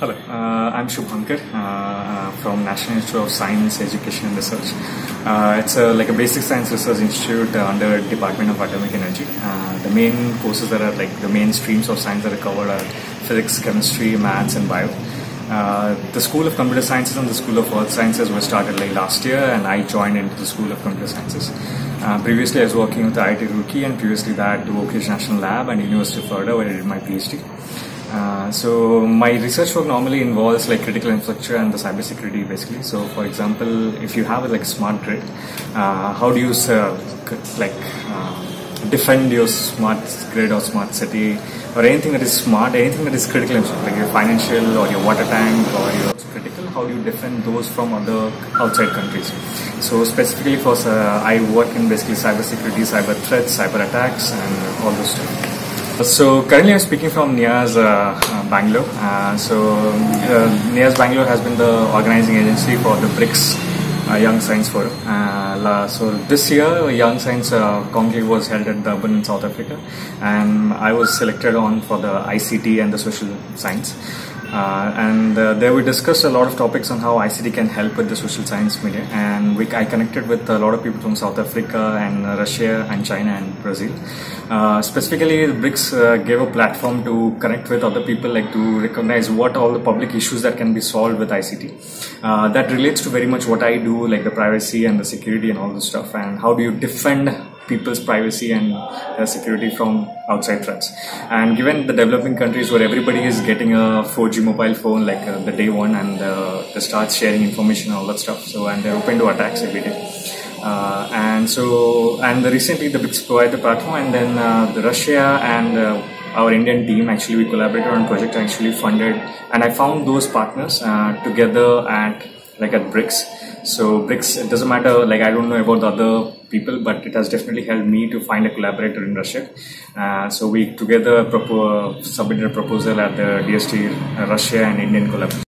Hello, uh, I'm Shubhankar uh, uh, from National Institute of Science, Education and Research. Uh, it's a, like a basic science research institute under Department of Atomic Energy. Uh, the main courses that are like the main streams of science that are covered are physics, chemistry, maths, and bio. Uh, the School of Computer Sciences and the School of Earth Sciences were started like last year, and I joined into the School of Computer Sciences. Previously, I was working with IIT Roorkee, and previously that Oak Ridge National Lab and University of Florida, where I did my PhD. Uh, so my research work normally involves like critical infrastructure and the cybersecurity basically. So for example, if you have a like smart grid, uh, how do you uh, like uh, defend your smart grid or smart city or anything that is smart, anything that is critical like your financial or your water tank or your critical, how do you defend those from other outside countries? So specifically for uh, I work in basically cybersecurity, cyber threats, cyber attacks, and all those stuff. So currently I'm speaking from NIAS uh, uh, Bangalore. Uh, so uh, NIAS Bangalore has been the organizing agency for the BRICS uh, Young Science Forum. Uh, so this year Young Science conclave was held at Durban in South Africa and I was selected on for the ICT and the social science. Uh, and uh, there we discussed a lot of topics on how ICT can help with the social science media. And we, I connected with a lot of people from South Africa and Russia and China and Brazil. Uh, specifically, BRICS uh, gave a platform to connect with other people, like to recognize what all the public issues that can be solved with ICT. Uh, that relates to very much what I do, like the privacy and the security and all this stuff. And how do you defend people's privacy and uh, security from outside threats. And given the developing countries where everybody is getting a 4G mobile phone like uh, the day one and uh, they start sharing information all that stuff. So and they're open to attacks every day. Uh, and so and the, recently the BRICS provide the platform and then uh, the Russia and uh, our Indian team actually we collaborated on project actually funded and I found those partners together at like at BRICS. So BRICS, it doesn't matter, like I don't know about the other people, but it has definitely helped me to find a collaborator in Russia. Uh, so we together propo- submitted a proposal at the DST Russia and Indian collaboration.